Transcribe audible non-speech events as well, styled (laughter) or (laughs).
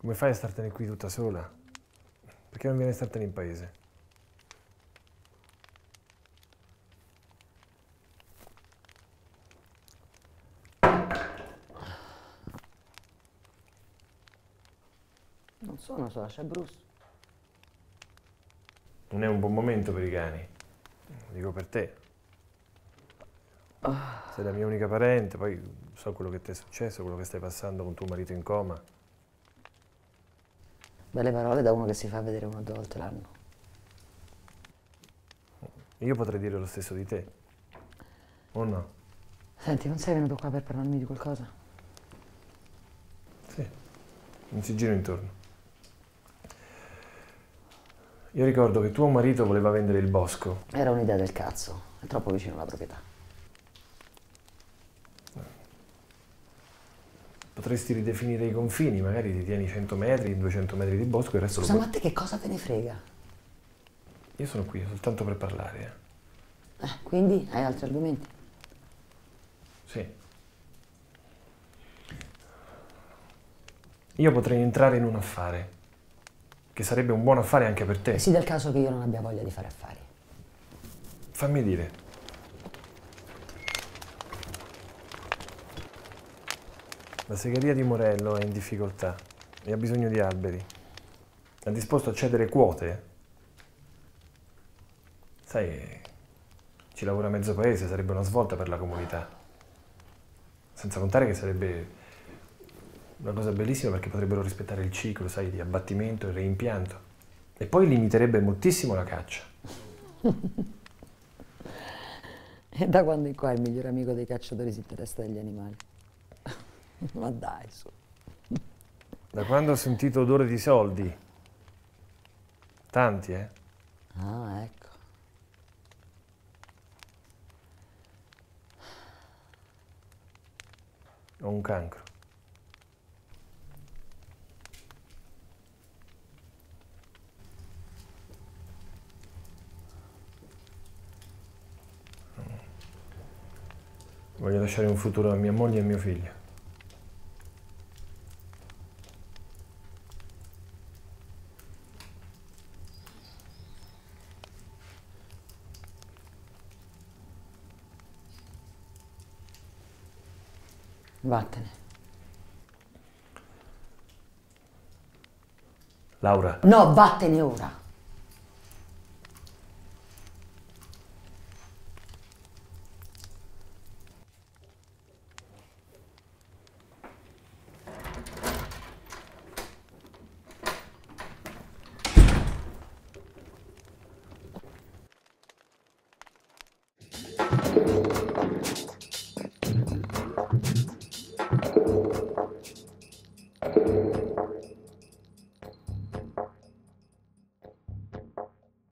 Come fai a startene qui tutta sola? Perché non vieni a startene in paese? Non sono sola, c'è Bruce. Non è un buon momento per i cani. Lo dico per te. Sei la mia unica parente, poi so quello che ti è successo, quello che stai passando con tuo marito in coma. Belle parole da uno che si fa vedere una o due volte l'anno. Io potrei dire lo stesso di te. O no? Senti, non sei venuto qua per parlarmi di qualcosa? Sì. Non si gira intorno. Io ricordo che tuo marito voleva vendere il bosco. Era un'idea del cazzo, è troppo vicino alla proprietà. Potresti ridefinire i confini, magari ti tieni 100 metri, 200 metri di bosco e il resto Scusa, lo ma puoi... a te che cosa te ne frega? Io sono qui soltanto per parlare, eh. Eh, quindi hai altri argomenti? Sì. Io potrei entrare in un affare, che sarebbe un buon affare anche per te. E si dà il caso che io non abbia voglia di fare affari. Fammi dire. La segheria di Morello è in difficoltà e ha bisogno di alberi. È disposto a cedere quote? Sai, ci lavora mezzo paese, sarebbe una svolta per la comunità. Senza contare che sarebbe una cosa bellissima perché potrebbero rispettare il ciclo, sai, di abbattimento e reimpianto. E poi limiterebbe moltissimo la caccia. (laughs) E da quando in qua il migliore amico dei cacciatori si interessa degli animali? Ma dai, su. Da quando ho sentito odore di soldi. Tanti, eh? Ah, ecco. Ho un cancro. Voglio lasciare un futuro a mia moglie e a mio figlio. Vattene. Laura. No, vattene ora.